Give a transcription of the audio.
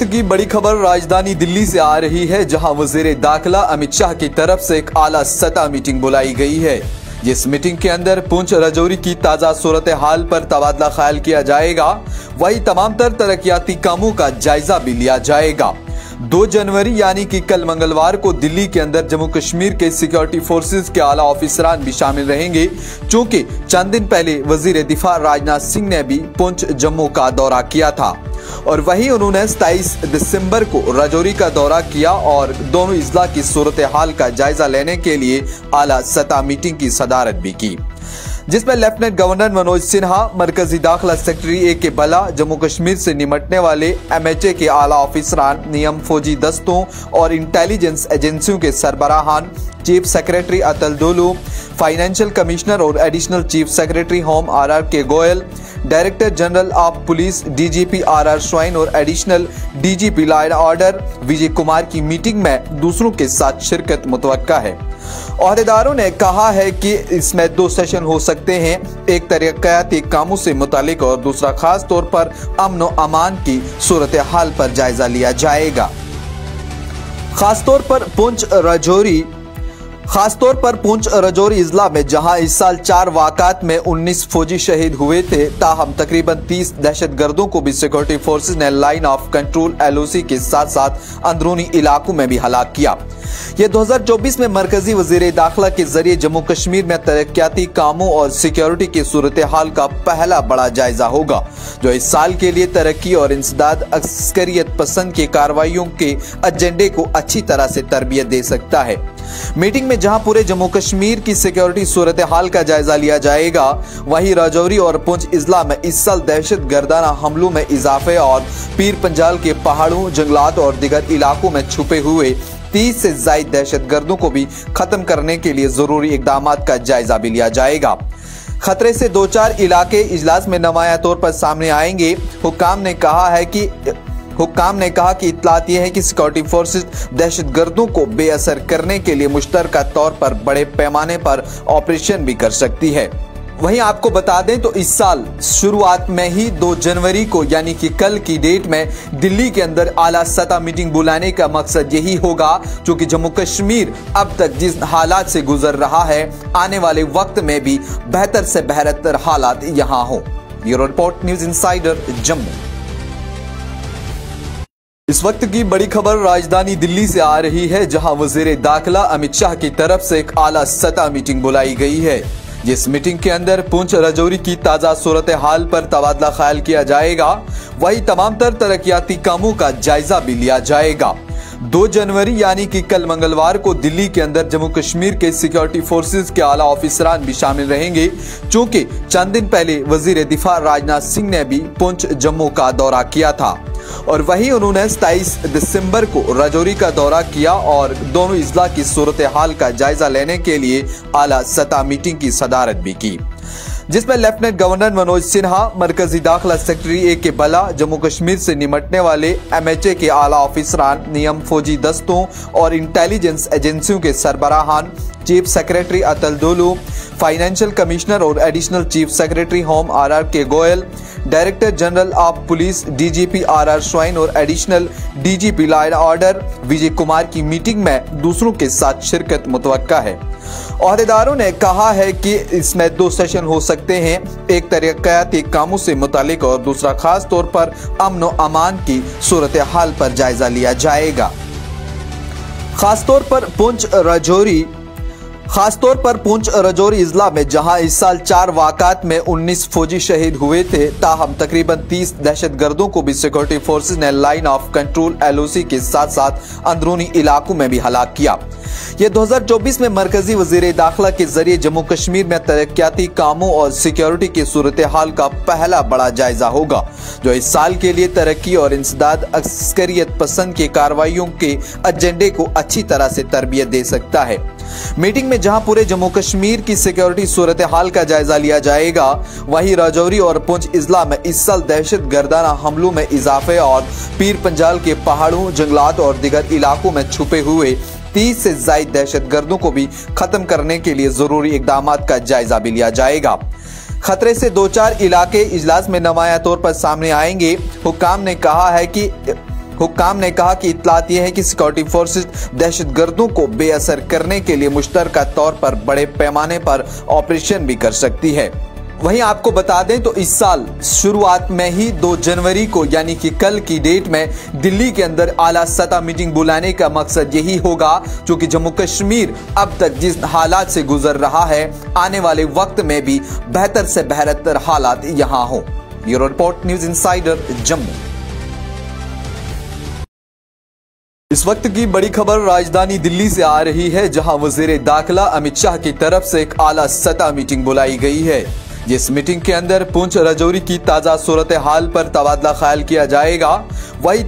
वक्त की बड़ी खबर राजधानी दिल्ली से आ रही है, जहाँ वज़ीर दाखिला अमित शाह की तरफ़ से एक आला सतह मीटिंग बुलाई गई है। जिस मीटिंग के अंदर पुंछ रजौरी की ताज़ा सूरत हाल पर तबादला ख्याल किया जाएगा, वही तमाम तर तरक्याती कामों का जायजा भी लिया जाएगा। दो जनवरी यानी कि कल मंगलवार को दिल्ली के अंदर जम्मू कश्मीर के सिक्योरिटी फोर्सेस के आला ऑफिसरान भी शामिल रहेंगे, चूँकि चंद दिन पहले वज़ीर दिफा राजनाथ सिंह ने भी पुंछ जम्मू का दौरा किया था। और वहीं उन्होंने 27 दिसंबर को राजौरी का दौरा किया और दोनों इजला की सूरत हाल का जायजा लेने के लिए आला सतह मीटिंग की सदारत भी की। जिसमें लेफ्टिनेंट गवर्नर मनोज सिन्हा, मरकजी दाखिला सेक्रेटरी ए के बला जम्मू कश्मीर से निमटने वाले एमएचए के आला ऑफिसरान नियम फौजी दस्तों और इंटेलिजेंस एजेंसियों के सरबराहान। Chief secretary Atal Dulloo financial commissioner और additional chief secretary home R R K Goyal, director general of police DGP R R Swain और additional DGP law order, Vijay Kumar की मीटिंग में दूसरों के साथ शिरकत मुतव है। अहदेदारों ने कहा है कि इसमें दो सेशन हो सकते हैं, एक तरक्याती कामों से मुतालिक और दूसरा खास तौर पर अमन अमान की सूरत हाल पर जायजा लिया जाएगा। खासतौर पर पुंछ रजौरी खासतौर पर पुंछ रजौरी इजला में, जहाँ इस साल चार वाकत में 19 फौजी शहीद हुए थे, ताहम तकरीबन 30 दहशत गर्दों को भी सिक्योरिटी फोर्सेज ने लाइन ऑफ़ कंट्रोल एलओसी के साथ साथ अंदरूनी इलाकों में भी हलाक किया। ये 2024 में मरकजी वज़ीर दाखिला के ज़रिए जम्मू कश्मीर में तरक्याती कामों और सिक्योरिटी की सूरत हाल का पहला बड़ा जायजा होगा, जो इस साल के लिए तरक्की और इंसदाद अक्सरियत पसंद की कार्रवाइयों के एजेंडे को अच्छी तरह से तरबियत दे सकता है। मीटिंग में जहाँ पूरे जम्मू कश्मीर की सिक्योरिटी सूरत हाल का जायजा लिया जाएगा, वहीं राजौरी और पुंछ इजला में इस साल दहशत गर्दाना हमलों में इजाफे और पीर पंजाल के पहाड़ों, जंगलात और दिगर इलाकों में छुपे हुए तीस से जायद दहशत गर्दों को भी खत्म करने के लिए ज़रूरी इकदाम का जायजा भी लिया जाएगा। खतरे से दो चार इलाके इजलास में नुमाया तौर पर सामने आएँगे। हुकाम ने कहा है कि हुकाम ने कहा कि इतलात यह है कि सिक्योरिटी फोर्सेज दहशत गर्दों को बेअसर करने के लिए मुश्तर तौर पर बड़े पैमाने पर ऑपरेशन भी कर सकती है। वहीं आपको बता दें तो इस साल शुरुआत में ही 2 जनवरी को, यानी कि कल की डेट में, दिल्ली के अंदर आला सतह मीटिंग बुलाने का मकसद यही होगा क्योंकि जम्मू कश्मीर अब तक जिस हालात से गुजर रहा है, आने वाले वक्त में भी बेहतर से बेहतर हालात यहाँ हो। Bureau report, news insider Jammu. इस वक्त की बड़ी खबर राजधानी दिल्ली से आ रही है, जहाँ वज़ीर दाखिला अमित शाह की तरफ़ से एक आला सतह मीटिंग बुलाई गई है। जिस मीटिंग के अंदर पुंछ रजौरी की ताज़ा सूरत हाल पर तबादला ख्याल किया जाएगा, वही तमाम तर तरक्याती कामों का जायजा भी लिया जाएगा। दो जनवरी यानी कि कल मंगलवार को दिल्ली के अंदर जम्मू कश्मीर के सिक्योरिटी फोर्सेस के आला ऑफिसरान भी शामिल रहेंगे, चूँकि चंद दिन पहले वज़ीर दिफा राजनाथ सिंह ने भी पुंछ जम्मू का दौरा किया था। और वहीं उन्होंने 27 दिसंबर को राजौरी का दौरा किया और दोनों इजला की सूरत हाल का जायजा लेने के लिए आला सतह मीटिंग की सदारत भी की। जिसमें लेफ्टिनेंट गवर्नर मनोज सिन्हा, मरकजी दाखिला सेक्रेटरी ए के बला जम्मू कश्मीर से निमटने वाले एमएचए के आला ऑफिसरान, नियम फौजी दस्तों और इंटेलिजेंस एजेंसियों के सरबराहान, chief secretary Atal Dulloo financial commissioner और additional chief secretary home R R K Goyal, director general of police DGP R R Swain और additional DGP law order Vijay Kumar की मीटिंग में दूसरों के साथ शिरकत मुतव है। अहदेदारों ने कहा है कि इसमें दो सेशन हो सकते हैं, एक तरक्याती कामों से मुतालिक और दूसरा खास तौर पर अमन अमान की सूरत हाल पर जायजा लिया जाएगा। खासतौर पर पुंछ रजौरी खासतौर पर पुंछ रजौरी इजला में, जहाँ इस साल चार वाकत में 19 फौजी शहीद हुए थे, ताहम तकरीबन 30 दहशत गर्दों को भी सिक्योरिटी फोर्सेज ने लाइन ऑफ़ कंट्रोल एलओसी के साथ साथ अंदरूनी इलाकों में भी हलाक किया। ये 2024 में मरकजी वज़ीर दाखिला के ज़रिए जम्मू कश्मीर में तरक्याती कामों और सिक्योरिटी की सूरत हाल का पहला बड़ा जायजा होगा, जो इस साल के लिए तरक्की और इंसदाद अस्करियत पसंद की कार्रवाइयों के एजेंडे को अच्छी तरह से तरबियत दे सकता है। मीटिंग में जहाँ पूरे जम्मू कश्मीर की सिक्योरिटी सूरत हाल का जायजा लिया जाएगा, वहीं राजौरी और पुंछ इजला में इस साल दहशत गर्दाना हमलों में इजाफे और पीर पंजाल के पहाड़ों, जंगलात और दिगर इलाकों में छुपे हुए तीस से जायद दहशत गर्दों को भी खत्म करने के लिए ज़रूरी इकदाम का जायजा भी लिया जाएगा। खतरे से दो चार इलाके इजलास में नुमाया तौर पर सामने आएँगे। हुकाम ने कहा है कि हुक्काम ने कहा कि इतलात यह है कि सिक्योरिटी फोर्सेज दहशत गर्दों को बेअसर करने के लिए मुश्तर तौर पर बड़े पैमाने पर ऑपरेशन भी कर सकती है। वहीं आपको बता दें तो इस साल शुरुआत में ही 2 जनवरी को, यानी कि कल की डेट में, दिल्ली के अंदर आला सतह मीटिंग बुलाने का मकसद यही होगा क्योंकि जम्मू कश्मीर अब तक जिस हालात से गुजर रहा है, आने वाले वक्त में भी बेहतर से बेहतर हालात यहाँ हो। Bureau report, news insider Jammu. इस वक्त की बड़ी खबर राजधानी दिल्ली से आ रही है, जहाँ वज़ीर दाखिला अमित शाह की तरफ़ से एक आला सतह मीटिंग बुलाई गई है। जिस मीटिंग के अंदर पुंछ रजौरी की ताज़ा सूरत हाल पर तबादला ख्याल किया जाएगा, वही